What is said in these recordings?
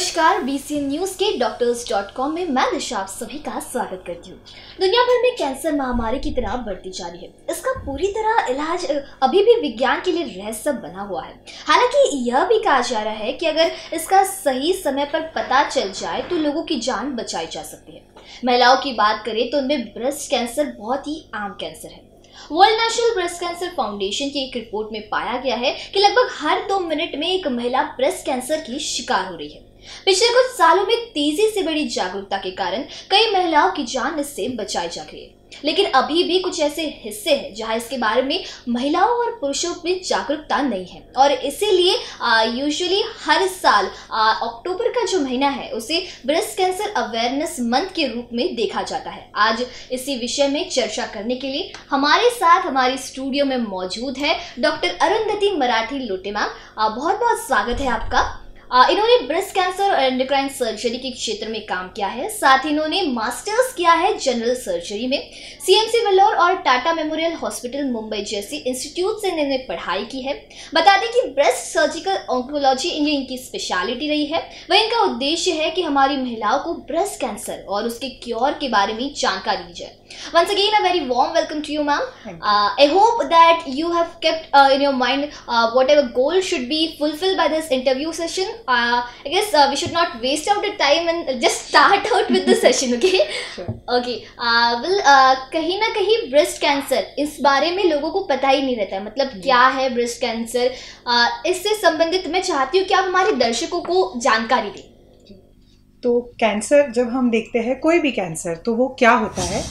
नमस्कार BBC news के doctors dot com में मैं दिशा, आप सभी का स्वागत करती हूँ। दुनिया भर में कैंसर महामारी की तरह बढ़ती जा रही है। इसका पूरी तरह इलाज अभी भी विज्ञान के लिए रहस्य बना हुआ है। हालाँकि यह भी कहा जा रहा है कि अगर इसका सही समय पर पता चल जाए तो लोगों की जान बचाई जा सकती है। महिलाओं की बात करें तो उनमें ब्रेस्ट कैंसर बहुत ही आम कैंसर है। World national breast cancer foundation की एक रिपोर्ट में पाया गया है कि लगभग हर दो मिनट में एक महिला ब्रेस्ट कैंसर की शिकार हो रही है। पिछले कुछ सालों में तेज़ी से बढ़ी जागरूकता के कारण कई महिलाओं की जान इससे बचाई जा रही है लेकिन अभी भी कुछ ऐसे हिस्से हैं जहाँ इसके बारे में महिलाओं और पुरुषों में जागरूकता नहीं है। और इसीलिए यूजुअली हर साल अक्टूबर का जो महीना है, उसे ब्रेस्ट कैंसर अवेयरनेस मंथ के रूप में देखा जाता है। आज इसी विषय में चर्चा करने के लिए हमारे साथ हमारी स्टूडियो में मौजूद है डॉक्टर अरुंधति मराठी लोटे मैम बहुत बहुत स्वागत है आपका। इन्होंने ब्रेस्ट कैंसर और एंडोक्राइन सर्जरी के क्षेत्र में काम किया है। साथ ही इन्होंने मास्टर्स किया है जनरल सर्जरी में। सीएमसी वेल्लोर और टाटा मेमोरियल हॉस्पिटल मुंबई जैसी इंस्टीट्यूट से इन्होंने पढ़ाई की है। बता दें कि ब्रेस्ट सर्जिकल ऑन्कोलॉजी ये इनकी स्पेशलिटी रही है। वह इनका उद्देश्य है कि हमारी महिलाओं को ब्रेस्ट कैंसर और उसके क्योर के बारे में जानकारी दी जाए। Once again, a very warm welcome to you, ma'am. Uh, I hope that you have kept uh, in your mind uh, whatever goal should be fulfilled by this interview session. Uh, I guess uh, we should not waste out the time and just start out with the session, okay? Sure. Okay. Uh, well, uh, कहीं ना कहीं breast cancer इस बारे में लोगों को पता ही नहीं रहता है मतलब क्या है ब्रेस्ट कैंसर इससे संबंधित मैं चाहती हूँ कि आप हमारे दर्शकों को जानकारी दें तो कैंसर जब हम देखते हैं कोई भी कैंसर तो वो क्या होता है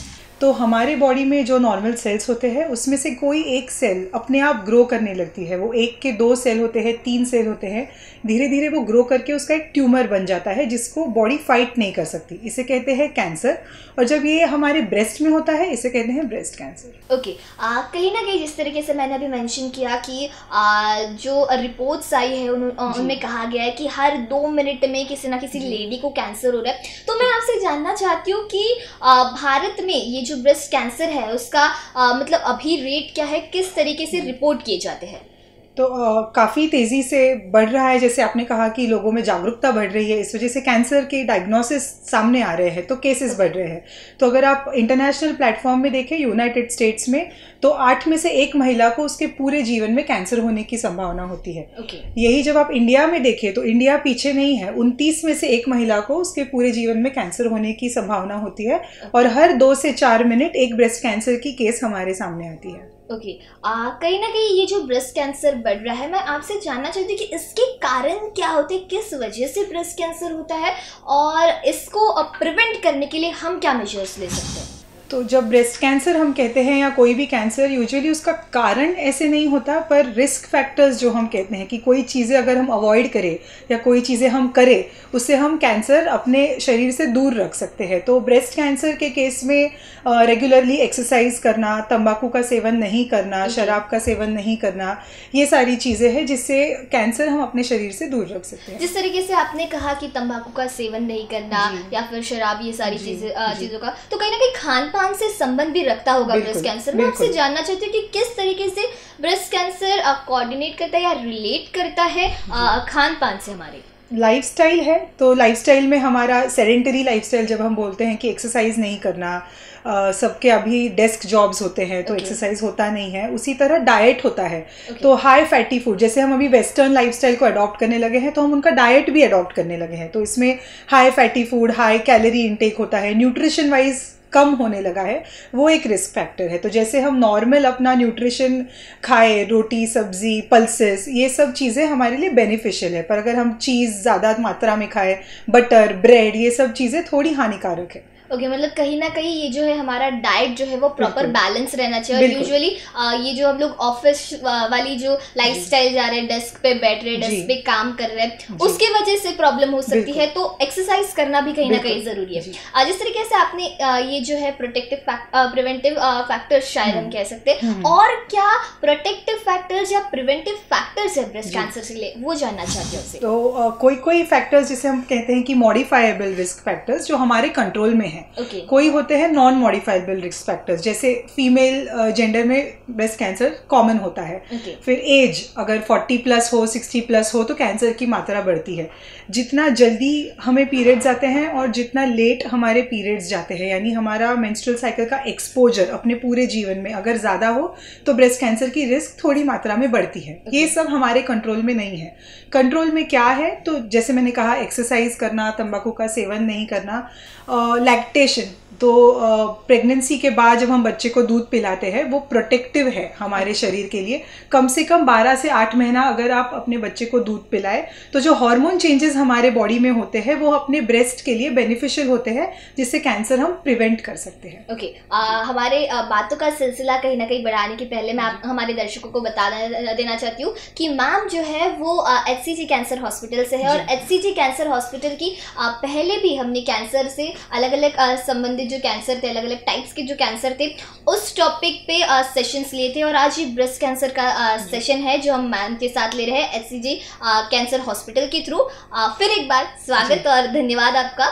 तो हमारे बॉडी में जो नॉर्मल सेल्स होते हैं उसमें से कोई एक सेल अपने आप ग्रो करने लगती है। वो एक के दो सेल होते हैं तीन सेल होते हैं। धीरे धीरे वो ग्रो करके उसका एक ट्यूमर बन जाता है जिसको बॉडी फाइट नहीं कर सकती। इसे कहते हैं कैंसर और जब ये हमारे ब्रेस्ट में होता है इसे कहते हैं ब्रेस्ट कैंसर ओके कहीं ना कहीं जिस तरीके से मैंने अभी मैंशन किया कि आ, जो रिपोर्ट्स आई है उन, उनमें कहा गया है कि हर दो मिनट में किसी ना किसी लेडी को कैंसर हो रहा है। तो मैं आपसे जानना चाहती हूँ कि भारत में ये जो ब्रेस्ट कैंसर है उसका आ, मतलब अभी रेट क्या है किस तरीके से रिपोर्ट किए जाते हैं? तो काफ़ी तेज़ी से बढ़ रहा है। जैसे आपने कहा कि लोगों में जागरूकता बढ़ रही है इस वजह से कैंसर के डायग्नोसिस सामने आ रहे हैं तो केसेस बढ़ रहे हैं। तो अगर आप इंटरनेशनल प्लेटफॉर्म में देखें यूनाइटेड स्टेट्स में तो आठ में से एक महिला को उसके पूरे जीवन में कैंसर होने की संभावना होती है। Okay. यही जब आप इंडिया में देखें तो इंडिया पीछे नहीं है उनतीस में से एक महिला को उसके पूरे जीवन में कैंसर होने की संभावना होती है। और हर दो से चार मिनट एक ब्रेस्ट कैंसर की केस हमारे सामने आती है। Okay okay. कहीं ना कहीं ये जो ब्रेस्ट कैंसर बढ़ रहा है, मैं आपसे जानना चाहती हूँ कि इसके कारण क्या होते हैं, किस वजह से ब्रेस्ट कैंसर होता है और इसको प्रिवेंट करने के लिए हम क्या मेजर्स ले सकते हैं तो जब ब्रेस्ट कैंसर हम कहते हैं या कोई भी कैंसर यूजुअली उसका कारण ऐसे नहीं होता पर रिस्क फैक्टर्स जो हम कहते हैं कि कोई चीज़ें अगर हम अवॉइड करें या कोई चीज़ें हम करें उससे हम कैंसर अपने शरीर से दूर रख सकते हैं। तो ब्रेस्ट कैंसर के केस में रेगुलरली एक्सरसाइज करना तंबाकू का सेवन नहीं करना शराब का सेवन नहीं करना ये सारी चीज़ें हैं जिससे कैंसर हम अपने शरीर से दूर रख सकते हैं। जिस तरीके से आपने कहा कि तंबाकू का सेवन नहीं करना या फिर शराब ये सारी चीज़ें चीज़ों का तो कहीं ना कहीं खान खान से संबंध भी रखता होगा ब्रेस्ट कैंसर मैं आपसे जानना चाहती हूँ कि किस तरीके से ब्रेस्ट कैंसर कोऑर्डिनेट करता है या रिलेट करता है खान पान से हमारे? लाइफस्टाइल है तो लाइफस्टाइल में हमारा सेडेंटरी लाइफस्टाइल जब हम बोलते हैं कि एक्सरसाइज नहीं करना सबके अभी डेस्क जॉब्स होते हैं तो एक्सरसाइज okay. होता नहीं है उसी तरह डाइट होता है। Okay. तो हाई फैटी फ़ूड जैसे हम अभी वेस्टर्न लाइफस्टाइल को अडॉप्ट करने लगे हैं तो हम उनका डाइट भी अडॉप्ट करने लगे हैं। तो इसमें high fatty food high calorie intake होता है न्यूट्रिशन वाइज कम होने लगा है, वो एक रिस्क फैक्टर है। तो जैसे हम नॉर्मल अपना न्यूट्रिशन खाए, रोटी, सब्ज़ी पल्सेस ये सब चीज़ें हमारे लिए बेनिफिशियल है। पर अगर हम चीज़ ज़्यादा मात्रा में खाएँ बटर ब्रेड ये सब चीज़ें थोड़ी हानिकारक है। ओके okay, मतलब कहीं ना कहीं ये जो है हमारा डाइट जो है वो प्रॉपर बैलेंस रहना चाहिए। और यूजुअली ये जो हम लोग ऑफ़िस वाली जो लाइफस्टाइल जा रहे हैं डेस्क पे बैठ रहे हैं डेस्क पे काम कर रहे हैं उसके वजह से प्रॉब्लम हो सकती है। तो एक्सरसाइज करना भी कहीं ना कहीं ज़रूरी है। जिस तरीके से आपने ये जो है प्रोटेक्टिव प्रिवेंटिव फैक्टर्स शायद हम हम्म। कह सकते हैं। हम्म। और क्या प्रोटेक्टिव फैक्टर्स या प्रिवेंटिव फैक्टर्स है ब्रेस्ट कैंसर के लिए? वो जानना चाहते हो तो कोई कोई फैक्टर्स जिसे हम कहते हैं कि मॉडिफाइबल रिस्क फैक्टर्स जो हमारे कंट्रोल में है। हैं Okay. कोई होते हैं नॉन मॉडिफाइबल रिस्क फैक्टर्स जैसे फीमेल जेंडर में ब्रेस्ट कैंसर कॉमन होता है Okay. फिर एज अगर 40 प्लस हो 60 प्लस हो तो कैंसर की मात्रा बढ़ती है जितना जल्दी हमें पीरियड्स आते हैं और जितना लेट हमारे पीरियड्स जाते हैं यानी हमारा मेंस्ट्रुअल साइकिल का एक्सपोजर अपने पूरे जीवन में अगर ज़्यादा हो तो ब्रेस्ट कैंसर की रिस्क थोड़ी मात्रा में बढ़ती है okay. ये सब हमारे कंट्रोल में नहीं है कंट्रोल में क्या है तो जैसे मैंने कहा एक्सरसाइज करना तंबाकू का सेवन नहीं करना लैक्टेशन तो प्रेगनेंसी के बाद जब हम बच्चे को दूध पिलाते हैं वो प्रोटेक्टिव है हमारे शरीर के लिए। कम से कम 12 से 8 महीना अगर आप अपने बच्चे को दूध पिलाएँ तो जो हार्मोन चेंजेस हमारे बॉडी में होते हैं वो अपने ब्रेस्ट के लिए बेनिफिशियल होते हैं जिससे कैंसर हम प्रिवेंट कर सकते हैं। Okay okay. हमारे बातों का सिलसिला कहीं ना कहीं बढ़ाने के पहले मैं आप हमारे दर्शकों को बता देना चाहती हूँ कि मैम जो है वो एच कैंसर हॉस्पिटल से है और एच कैंसर हॉस्पिटल की पहले भी हमने कैंसर से अलग अलग संबंधित जो कैंसर थे अलग अलग टाइप्स के जो कैंसर थे उस टॉपिक पे सेशंस लिए थे और आज ये ब्रेस्ट कैंसर का सेशन है जो हम मैम के साथ ले रहे हैं H C G cancer hospital के थ्रू फिर एक बार स्वागत और धन्यवाद आपका।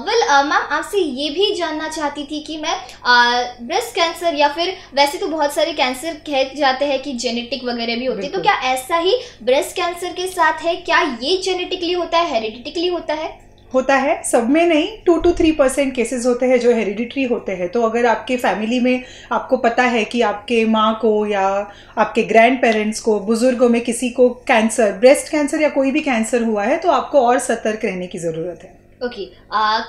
वेल मैम आपसे ये भी जानना चाहती थी कि मैं ब्रेस्ट कैंसर या फिर वैसे तो बहुत सारे कैंसर कह जाते हैं कि जेनेटिक वगैरह भी होते हैं तो क्या ऐसा ही ब्रेस्ट कैंसर के साथ है? क्या ये जेनेटिकली होता है हेरिडिटिकली होता है? होता है। सब में नहीं two to three percent cases होते हैं जो हेरिडिटरी होते हैं। तो अगर आपके फैमिली में आपको पता है कि आपके माँ को या आपके ग्रैंड पेरेंट्स को, बुज़ुर्गों में किसी को कैंसर ब्रेस्ट कैंसर या कोई भी कैंसर हुआ है तो आपको और सतर्क रहने की ज़रूरत है। ओके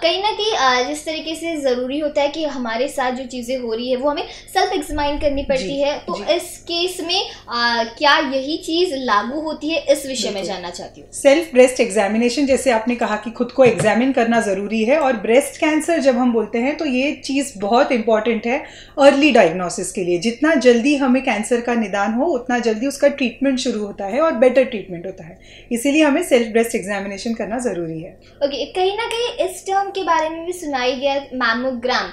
कहीं ना कहीं आ, जिस तरीके से ज़रूरी होता है कि हमारे साथ जो चीज़ें हो रही है वो हमें सेल्फ एग्जामाइन करनी पड़ती है। तो। इस केस में आ, क्या यही चीज़ लागू होती है? इस विषय में जानना चाहती हूँ। सेल्फ ब्रेस्ट एग्जामिनेशन जैसे आपने कहा कि खुद को एग्जामिन करना ज़रूरी है और ब्रेस्ट कैंसर जब हम बोलते हैं तो ये चीज़ बहुत इंपॉर्टेंट है अर्ली डायग्नोसिस के लिए। जितना जल्दी हमें कैंसर का निदान हो उतना जल्दी उसका ट्रीटमेंट शुरू होता है और बेटर ट्रीटमेंट होता है। इसीलिए हमें सेल्फ ब्रेस्ट एग्जामिनेशन करना ज़रूरी है। ओके कहीं ना कहीं इस टर्म के बारे में भी सुनाई गया मैमोग्राम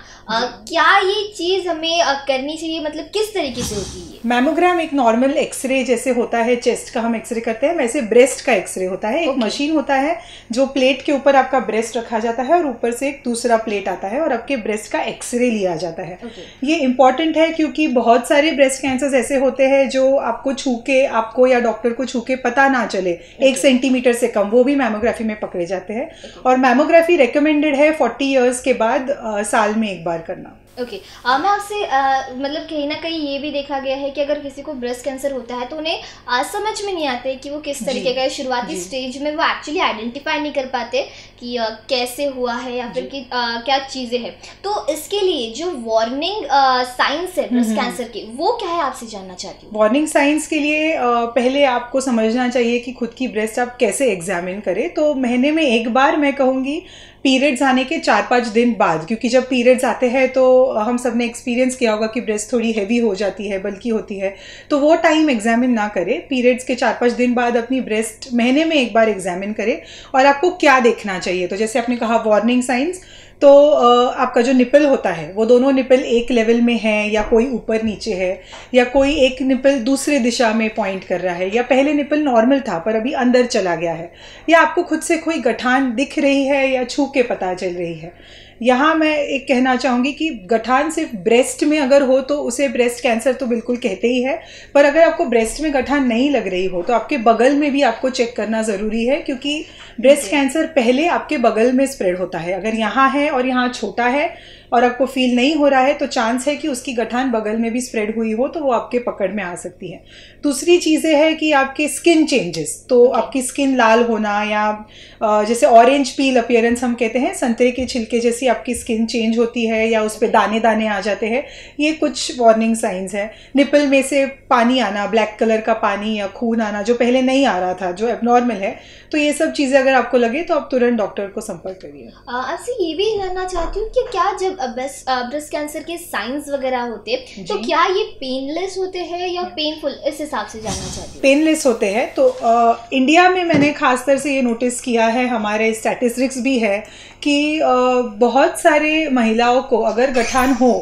क्या ये चीज़ हमें करनी चाहिए? मतलब किस तरीके से होती है? मैमोग्राम एक नॉर्मल एक्सरे जैसे होता है चेस्ट का हम एक्सरे करते हैं वैसे ब्रेस्ट का एक्सरे होता है। एक Okay. मशीन होता है जो प्लेट के ऊपर आपका ब्रेस्ट रखा जाता है और ऊपर से एक दूसरा प्लेट आता है और आपके ब्रेस्ट का एक्सरे लिया जाता है। ओके ये इंपॉर्टेंट है क्योंकि बहुत सारे ब्रेस्ट कैंसर ऐसे होते हैं जो आपको छू के आपको या डॉक्टर को छू के पता ना चले। एक सेंटीमीटर से कम वो भी मैमोग्राफी में पकड़े जाते हैं। और मैमोग्राफी रिकमेंडेड है 40 इयर्स के बाद आ, साल में एक बार करना। ओके अ, मैं आपसे अ, मतलब कहीं ना कहीं ये भी देखा गया है कि अगर किसी को ब्रेस्ट कैंसर होता है तो उन्हें अ, समझ में नहीं आते कि वो किस तरीके का है। शुरुआती स्टेज में वो एक्चुअली आइडेंटिफाई नहीं कर पाते कि अ, कैसे हुआ है या फिर। कि अ, क्या चीज़ें हैं। तो इसके लिए जो वार्निंग साइंस है ब्रेस्ट। कैंसर के वो क्या है आपसे जानना चाहती हूँ? वार्निंग साइंस के लिए पहले आपको समझना चाहिए कि खुद की ब्रेस्ट आप कैसे एग्जामिन करें। तो महीने में एक बार मैं कहूँगी पीरियड्स आने के चार पाँच दिन बाद, क्योंकि जब पीरियड्स आते हैं तो हम सबने एक्सपीरियंस किया होगा कि ब्रेस्ट थोड़ी हैवी हो जाती है, बल्कि होती है। तो वो टाइम एग्जामिन ना करें। पीरियड्स के चार पाँच दिन बाद अपनी ब्रेस्ट महीने में एक बार एग्जामिन करें। और आपको क्या देखना चाहिए? तो जैसे आपने कहा वार्निंग साइंस तो आपका जो निपल होता है, वो दोनों निपल एक लेवल में है या कोई ऊपर नीचे है या कोई एक निपल दूसरे दिशा में पॉइंट कर रहा है या पहले निपल नॉर्मल था पर अभी अंदर चला गया है या आपको खुद से कोई गठान दिख रही है या छू के पता चल रही है। यहाँ मैं एक कहना चाहूँगी कि गठान सिर्फ़ ब्रेस्ट में अगर हो तो उसे ब्रेस्ट कैंसर तो बिल्कुल कहते ही है। पर अगर आपको ब्रेस्ट में गठान नहीं लग रही हो तो आपके बगल में भी आपको चेक करना ज़रूरी है क्योंकि ब्रेस्ट कैंसर पहले आपके बगल में स्प्रेड होता है। अगर यहाँ है और यहाँ छोटा है और आपको फील नहीं हो रहा है तो चांस है कि उसकी गठान बगल में भी स्प्रेड हुई हो तो वो आपके पकड़ में आ सकती है। दूसरी चीज़ें है कि आपके स्किन चेंजेस तो. आपकी स्किन लाल होना या जैसे ऑरेंज पील अपियरेंस हम कहते हैं संतरे के छिलके जैसी आपकी स्किन चेंज होती है या उस पर दाने दाने आ जाते हैं ये कुछ वार्निंग साइंस है। निपल में से पानी आना ब्लैक कलर का पानी या खून आना जो पहले नहीं आ रहा था जो एबनॉर्मल है तो ये सब चीज़ें अगर आपको लगे तो आप तुरंत डॉक्टर को संपर्क करिए। आपसे ये भी जानना चाहती हूँ कि क्या जब ब्रेस्ट ब्रेस्ट कैंसर के साइंस वगैरह होते तो क्या ये पेनलेस होते हैं या पेनफुल इस हिसाब से जानना चाहती हूँ। पेनलेस होते हैं। तो आ, इंडिया में मैंने खास तर से ये नोटिस किया है हमारे स्टैटिस्टिक्स भी है कि आ, बहुत सारे महिलाओं को अगर गठान हो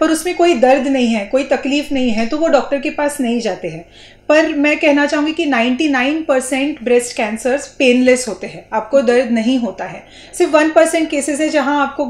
पर उसमें कोई दर्द नहीं है कोई तकलीफ़ नहीं है तो वो डॉक्टर के पास नहीं जाते हैं। पर मैं कहना चाहूँगी कि 99 परसेंट ब्रेस्ट कैंसर्स पेनलेस होते हैं। आपको दर्द नहीं होता है। सिर्फ़ वन परसेंट केसेस है जहाँ आपको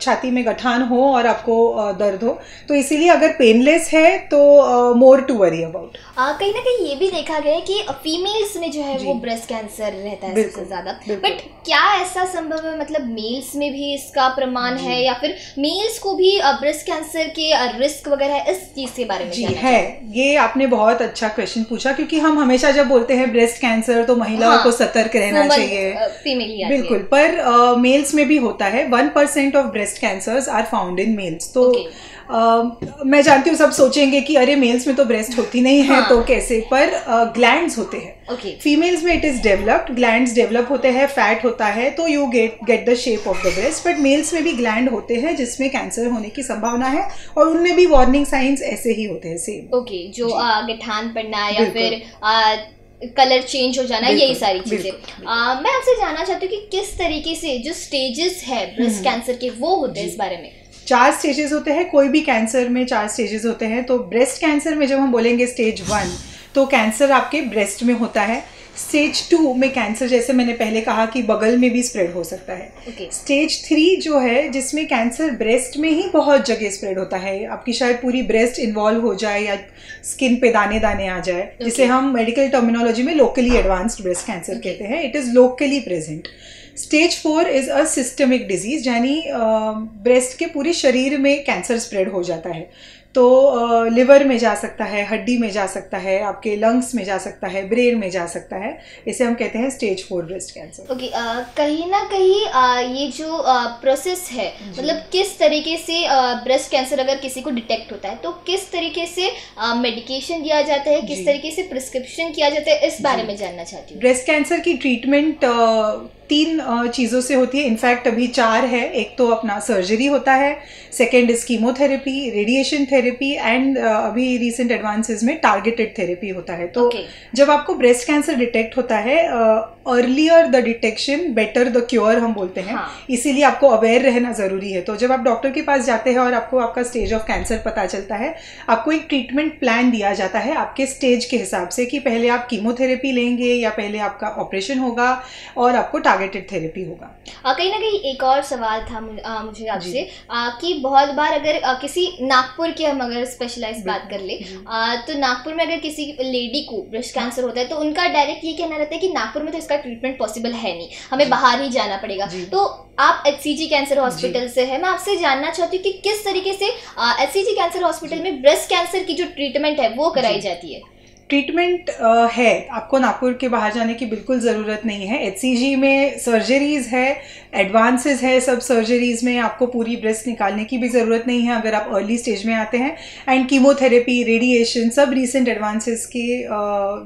छाती में गठान हो और आपको दर्द हो। तो इसीलिए अगर पेनलेस है तो मोर टू वरी अबाउट कहीं ना कहीं ये भी देखा गया है कि फीमेल्स में जो है वो ब्रेस्ट कैंसर रहता है सबसे ज़्यादा। बट क्या ऐसा संभव है? मतलब मेल्स में भी इसका प्रमाण है या फिर मेल्स को भी ब्रेस्ट कैंसर के रिस्क वगैरह इस चीज़ के बारे में जी है। ये आपने बहुत अच्छा क्वेश्चन पूछा क्योंकि हम हमेशा जब बोलते हैं ब्रेस्ट कैंसर तो महिलाओं हाँ, को सतर्क रहना चाहिए। बिल्कुल पर मेल्स में भी होता है। One percent of breast cancer are found in males तो okay. Uh, मैं जानती हूँ सब सोचेंगे कि अरे मेल्स में तो ब्रेस्ट होती नहीं है हाँ. तो कैसे? पर ग्लैंड्स uh, होते हैं। Okay. फीमेल्स में it is developed gland develop होते हैं फैट होता है तो you get get the shape of the breast but males में भी ग्लैंड होते हैं जिसमें कैंसर होने की संभावना है और उनमें भी वार्निंग साइंस ऐसे ही होते हैं सेम ओके okay, जो गठान पड़ना या फिर कलर चेंज हो जाना यही सारी चीज़ें। मैं आपसे जानना चाहती हूँ कि किस तरीके से जो स्टेजेस है ब्रेस्ट कैंसर। के वो होते हैं इस बारे में। चार स्टेजेस होते हैं कोई भी कैंसर में चार स्टेजेस होते हैं तो ब्रेस्ट कैंसर में जब हम बोलेंगे स्टेज वन तो कैंसर आपके ब्रेस्ट में होता है। स्टेज टू में कैंसर जैसे मैंने पहले कहा कि बगल में भी स्प्रेड हो सकता है। Stage okay. थ्री जो है जिसमें कैंसर ब्रेस्ट में ही बहुत जगह स्प्रेड होता है। आपकी शायद पूरी ब्रेस्ट इन्वॉल्व हो जाए या स्किन पे दाने दाने आ जाए okay. जिसे हम मेडिकल टर्मिनोलॉजी में लोकली एडवांस्ड ब्रेस्ट कैंसर कहते हैं। It is locally present stage four is a systemic disease यानी ब्रेस्ट के पूरे शरीर में कैंसर स्प्रेड हो जाता है। तो लिवर में जा सकता है हड्डी में जा सकता है आपके लंग्स में जा सकता है ब्रेन में जा सकता है। इसे हम कहते हैं stage four breast cancer okay कहीं ना कहीं ये जो प्रोसेस है मतलब किस तरीके से ब्रेस्ट कैंसर अगर किसी को डिटेक्ट होता है तो किस तरीके से मेडिकेशन दिया जाता है किस तरीके से प्रिस्क्रिप्शन किया जाता है इस बारे में जानना चाहती हूँ। ब्रेस्ट कैंसर की ट्रीटमेंट तीन चीज़ों से होती है। इनफैक्ट अभी चार है। एक तो अपना सर्जरी होता है second is chemotherapy radiation therapy and अभी रिसेंट एडवांसेस में टारगेटेड थेरेपी होता है। तो okay. जब आपको ब्रेस्ट कैंसर डिटेक्ट होता है earlier the detection better the cure हम बोलते हैं। हाँ. इसीलिए आपको अवेयर रहना ज़रूरी है। तो जब आप डॉक्टर के पास जाते हैं और आपको आपका स्टेज ऑफ़ कैंसर पता चलता है आपको एक ट्रीटमेंट प्लान दिया जाता है आपके स्टेज के हिसाब से कि पहले आप कीमोथेरेपी लेंगे या पहले आपका ऑपरेशन होगा और आपको टारगेटेड थेरेपी होगा। कहीं ना कहीं एक और सवाल था मुझे आपसे कि बहुत बार अगर आ, किसी नागपुर की हम अगर स्पेशलाइज बात कर ले तो नागपुर में अगर किसी लेडी को ब्रेस्ट कैंसर होता है तो उनका डायरेक्ट ये कहना रहता है कि नागपुर में तो इसका ट्रीटमेंट पॉसिबल है नहीं। हमें बाहर ही जाना पड़ेगा। तो आप एच कैंसर हॉस्पिटल से है। मैं आपसे जानना चाहती हूँ कि किस तरीके से एच कैंसर हॉस्पिटल में ब्रेस्ट कैंसर की जो ट्रीटमेंट है वो कराई जाती है? ट्रीटमेंट है आपको नागपुर के बाहर जाने की बिल्कुल ज़रूरत नहीं है। एचसीजी में सर्जरीज है एडवांसेस है सब सर्जरीज में आपको पूरी ब्रेस्ट निकालने की भी ज़रूरत नहीं है अगर आप अर्ली स्टेज में आते हैं। एंड कीमोथेरेपी रेडिएशन सब रिसेंट एडवांसेस की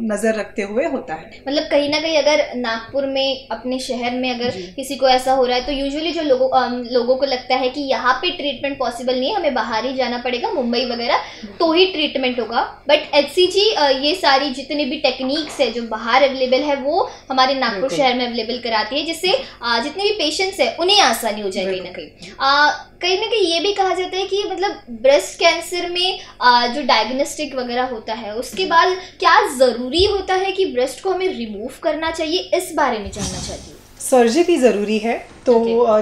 नज़र रखते हुए होता है। मतलब कहीं ना कहीं अगर नागपुर में अपने शहर में अगर किसी को ऐसा हो रहा है तो यूजुअली जो लोगों लोगों को लगता है कि यहाँ पे ट्रीटमेंट पॉसिबल नहीं है हमें बाहर ही जाना पड़ेगा मुंबई वगैरह तो ही ट्रीटमेंट होगा। बट एच ये सारी जितनी भी टेक्निक्स है जो बाहर अवेलेबल है वो हमारे नागपुर शहर में अवेलेबल कराती है जिससे जितने भी पेशेंट्स है उन्हें आसानी हो जाए कहीं ना कहीं कहीं ना कहीं ये भी कहा जाता है कि मतलब ब्रेस्ट कैंसर में आ, जो डायग्नोस्टिक वगैरह होता है उसके बाद क्या ज़रूरी होता है कि ब्रेस्ट को हमें रिमूव करना चाहिए इस बारे में जानना चाहती हूँ। सर्जरी ज़रूरी है तो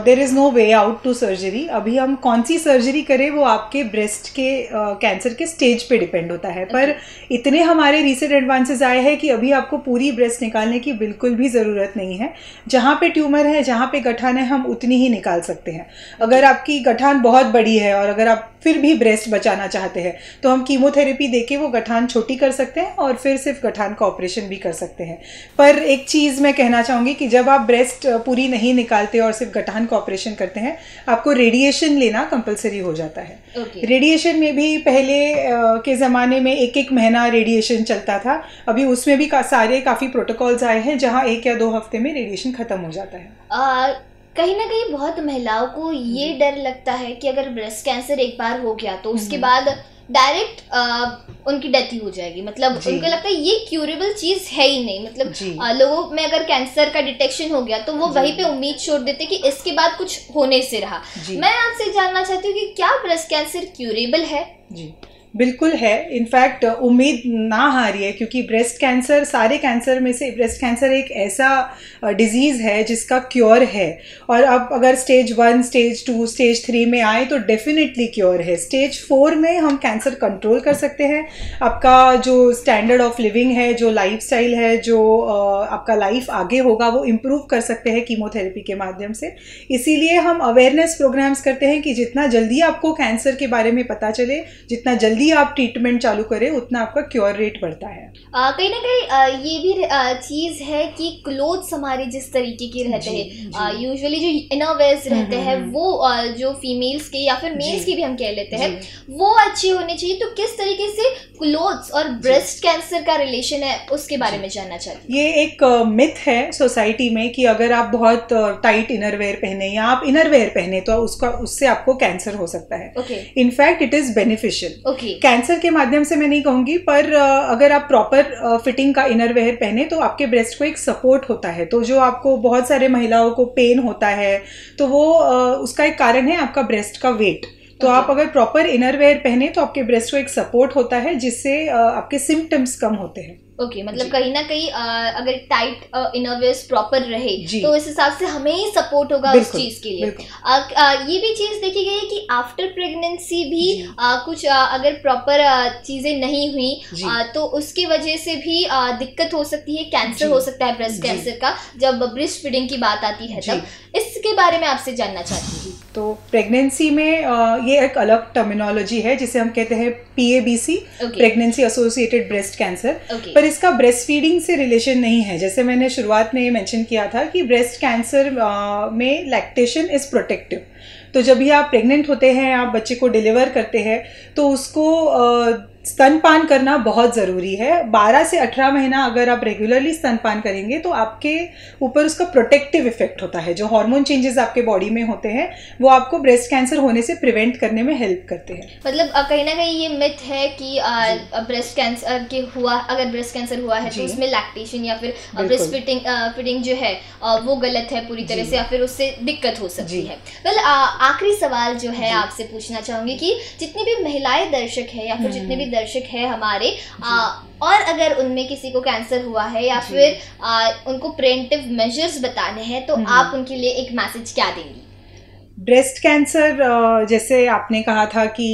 there is no way out to surgery अभी हम कौन सी सर्जरी करें वो आपके ब्रेस्ट के कैंसर uh, के स्टेज पे डिपेंड होता है। okay. पर इतने हमारे रिसेंट एडवांसेस आए हैं कि अभी आपको पूरी ब्रेस्ट निकालने की बिल्कुल भी ज़रूरत नहीं है। जहाँ पे ट्यूमर है जहाँ पे गठान है हम उतनी ही निकाल सकते हैं। okay. अगर आपकी गठान बहुत बड़ी है और अगर आप फिर भी ब्रेस्ट बचाना चाहते हैं। तो हम कीमोथेरेपी देके वो गठान छोटी कर सकते हैं और फिर सिर्फ़ गठान का ऑपरेशन भी कर सकते हैं। पर एक चीज़ मैं कहना चाहूँगी कि जब आप ब्रेस्ट पूरी नहीं निकालते और सिर्फ़ गठान का ऑपरेशन करते हैं आपको रेडिएशन लेना कंपलसरी हो जाता है। Okay. रेडिएशन में भी पहले के ज़माने में एक एक महीना रेडिएशन चलता था। अभी उसमें भी का, सारे काफ़ी प्रोटोकॉल्स आए हैं जहाँ एक या दो हफ़्ते में रेडिएशन ख़त्म हो जाता है। uh... कहीं ना कहीं बहुत महिलाओं को ये डर लगता है कि अगर ब्रेस्ट कैंसर एक बार हो गया तो उसके बाद डायरेक्ट उनकी डेथ ही हो जाएगी। मतलब उनको लगता है ये क्यूरेबल चीज़ है ही नहीं। मतलब आ, लोगों में अगर कैंसर का डिटेक्शन हो गया तो वो वहीं पे उम्मीद छोड़ देते कि इसके बाद कुछ होने से रहा। मैं आपसे जानना चाहती हूँ कि क्या ब्रेस्ट कैंसर क्यूरेबल है? जी। बिल्कुल है। इनफैक्ट उम्मीद ना हारी है क्योंकि ब्रेस्ट कैंसर सारे कैंसर में से ब्रेस्ट कैंसर एक ऐसा डिज़ीज़ है जिसका क्योर है। और अब अगर stage one stage two stage three में आए तो डेफिनेटली क्योर है। स्टेज फोर में हम कैंसर कंट्रोल कर सकते हैं। आपका जो स्टैंडर्ड ऑफ़ लिविंग है, जो लाइफ है, जो आपका लाइफ आगे होगा, वो इम्प्रूव कर सकते हैं कीमोथेरेपी के माध्यम से। इसीलिए हम अवेयरनेस प्रोग्राम्स करते हैं कि जितना जल्दी आपको कैंसर के बारे में पता चले, जितना जल्दी जल्दी आप ट्रीटमेंट चालू करें उतना आपका क्योर रेट बढ़ता है। कहीं ना कहीं ये भी चीज़ है कि क्लोथ्स हमारे जिस तरीके के रहते हैं यूजुअली जो इनरवेयर्स हम्म, रहते हैं हम्म। वो जो फीमेल्स के या फिर मेल्स के भी हम कह लेते हैं वो अच्छे होने चाहिए। तो किस तरीके से क्लोथ्स और ब्रेस्ट कैंसर का रिलेशन है उसके बारे में जानना चाहती ये एक मिथ है सोसाइटी में कि अगर आप बहुत टाइट इनरवेयर पहने या आप इनरवेयर पहने तो उसका उससे आपको कैंसर हो सकता है। In fact it is beneficial okay cancer के माध्यम से मैं नहीं कहूँगी पर अगर आप प्रॉपर फिटिंग का इनर वेयर पहने तो आपके ब्रेस्ट को एक सपोर्ट होता है। तो जो आपको बहुत सारे महिलाओं को पेन होता है तो वो उसका एक कारण है आपका ब्रेस्ट का वेट तो okay. आप अगर प्रॉपर इनर वेयर पहने तो आपके ब्रेस्ट को एक सपोर्ट होता है जिससे आपके सिम्टम्स कम होते हैं। ओके okay, मतलब कहीं ना कहीं अगर टाइट इनरवेयर्स प्रॉपर रहे तो इस हिसाब से हमें ही सपोर्ट होगा उस चीज़ के लिए। आ, आ, ये भी चीज़ देखी गई है कि आफ्टर प्रेगनेंसी भी आ, कुछ आ, अगर प्रॉपर चीज़ें नहीं हुई आ, तो उसकी वजह से भी आ, दिक्कत हो सकती है कैंसर हो सकता है ब्रेस्ट कैंसर का जब ब्रेस्ट फीडिंग की बात आती है तब। इसके बारे में आपसे जानना चाहती हूँ। तो प्रेगनेंसी में ये एक अलग टर्मिनोलॉजी है जिसे हम कहते हैं P A B C pregnancy associated breast cancer पर इसका ब्रेस्ट फीडिंग से रिलेशन नहीं है। जैसे मैंने शुरुआत में ये मेंशन किया था कि ब्रेस्ट कैंसर में लैक्टेशन इज़ प्रोटेक्टिव तो जब भी आप प्रेग्नेंट होते हैं आप बच्चे को डिलीवर करते हैं तो उसको स्तनपान करना बहुत ज़रूरी है। 12 से 18 महीना अगर आप रेगुलरली स्तनपान करेंगे तो आपके ऊपर उसका प्रोटेक्टिव इफ़ेक्ट होता है। जो हार्मोन चेंजेस आपके बॉडी में होते हैं वो आपको ब्रेस्ट कैंसर होने से प्रिवेंट करने में हेल्प करते हैं। मतलब कहीं ना कहीं ये मिथ है कि ब्रेस्ट कैंसर के हुआ अगर ब्रेस्ट कैंसर हुआ है तो उसमें लैक्टेशन या फिर ब्रेस्ट फिटिंग फिटिंग जो है वो गलत है पूरी तरह से या फिर उससे दिक्कत हो सकती है। वेल आखिरी सवाल जो है आपसे पूछना चाहूँगी कि जितनी भी महिलाएँ दर्शक है या फिर जितने भी दर्शक है हमारे। आ, और अगर उनमें किसी को कैंसर हुआ है या फिर आ, उनको प्रिवेंटिव मेजर्स बताने हैं तो हम्म। आप उनके लिए एक मैसेज क्या देंगी? ब्रेस्ट कैंसर जैसे आपने कहा था कि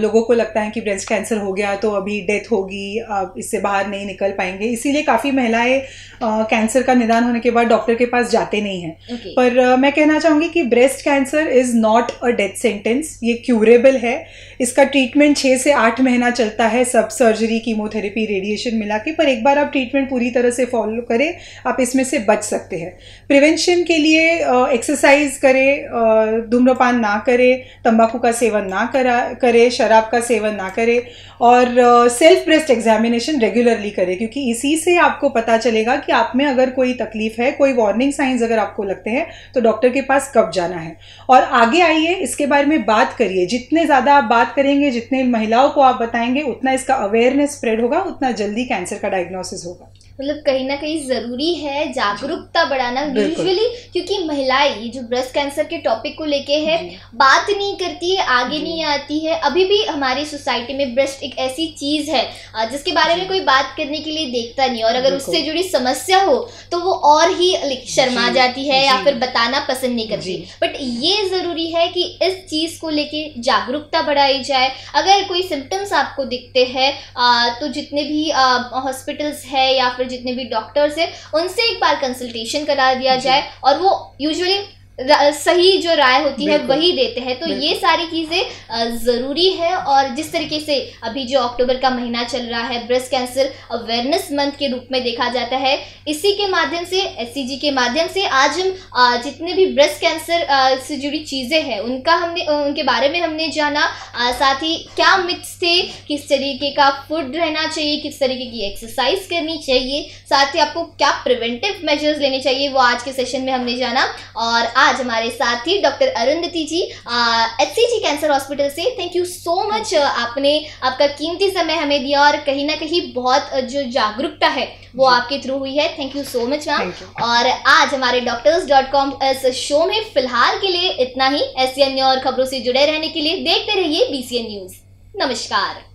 लोगों को लगता है कि ब्रेस्ट कैंसर हो गया तो अभी डेथ होगी अब इससे बाहर नहीं निकल पाएँगे। इसीलिए काफ़ी महिलाएँ कैंसर का निदान होने के बाद डॉक्टर के पास जाते नहीं हैं। Okay. पर मैं कहना चाहूँगी कि breast cancer is not a death sentence ये क्यूरेबल है। इसका ट्रीटमेंट छः से आठ महीना चलता है सब सर्जरी कीमोथेरेपी रेडिएशन मिला के पर एक बार आप ट्रीटमेंट पूरी तरह से फॉलो करें आप इसमें से बच सकते हैं। प्रिवेंशन के लिए एक्सरसाइज करें धूम्रपान ना करे, तंबाकू का सेवन ना करा, करे, शराब का सेवन ना करे और सेल्फ ब्रेस्ट एग्जामिनेशन रेगुलरली करे, क्योंकि इसी से आपको पता चलेगा कि आप में अगर कोई तकलीफ़ है, कोई वार्निंग साइंस अगर आपको लगते हैं तो डॉक्टर के पास कब जाना है। और आगे आइए, इसके बारे में बात करिए। जितने ज़्यादा आप बात करेंगे, जितने महिलाओं को आप बताएँगे, उतना इसका अवेयरनेस स्प्रेड होगा, उतना जल्दी कैंसर का डायग्नोसिस होगा। मतलब कहीं ना कहीं ज़रूरी है जागरूकता बढ़ाना यूजुअली क्योंकि महिलाएँ ये जो ब्रेस्ट कैंसर के टॉपिक को लेके है बात नहीं करती है आगे नहीं आती है। अभी भी हमारी सोसाइटी में ब्रेस्ट एक ऐसी चीज़ है जिसके बारे में कोई बात करने के लिए देखता नहीं और अगर उससे जुड़ी समस्या हो तो वो और ही शर्मा जाती है या फिर बताना पसंद नहीं करती। बट ये ज़रूरी है कि इस चीज़ को लेके जागरूकता बढ़ाई जाए। अगर कोई सिम्टम्स आपको दिखते हैं तो जितने भी हॉस्पिटल्स है या फिर जितने भी डॉक्टर्स हैं उनसे एक बार कंसल्टेशन करा दिया जाए और वो यूजुअली सही जो राय होती है वही देते हैं। तो ये सारी चीज़ें ज़रूरी है और जिस तरीके से अभी जो अक्टूबर का महीना चल रहा है ब्रेस्ट कैंसर अवेयरनेस मंथ के रूप में देखा जाता है इसी के माध्यम से एस के माध्यम से आज हम जितने भी ब्रेस्ट कैंसर से जुड़ी चीज़ें हैं उनका हमने उनके बारे में हमने जाना साथ ही क्या मिथ्स थे किस तरीके का फ़ूड रहना चाहिए किस तरीके की एक्सरसाइज करनी चाहिए साथ ही आपको क्या प्रिवेंटिव मेजर्स लेने चाहिए वो आज के सेशन में हमने जाना और आज हमारे साथ थी doctor Arundhati ji H C G cancer hospital से। थैंक यू सो मच आपने आपका कीमती समय हमें दिया और कहीं ना कहीं बहुत जो जागरूकता है वो आपके थ्रू हुई है। Thank you so much ma'am और आज हमारे डॉक्टर्स डॉट कॉम इस शो में फ़िलहाल के लिए इतना ही। ऐसी अन्य और खबरों से जुड़े रहने के लिए देखते रहिए बीसीएन न्यूज़ नमस्कार।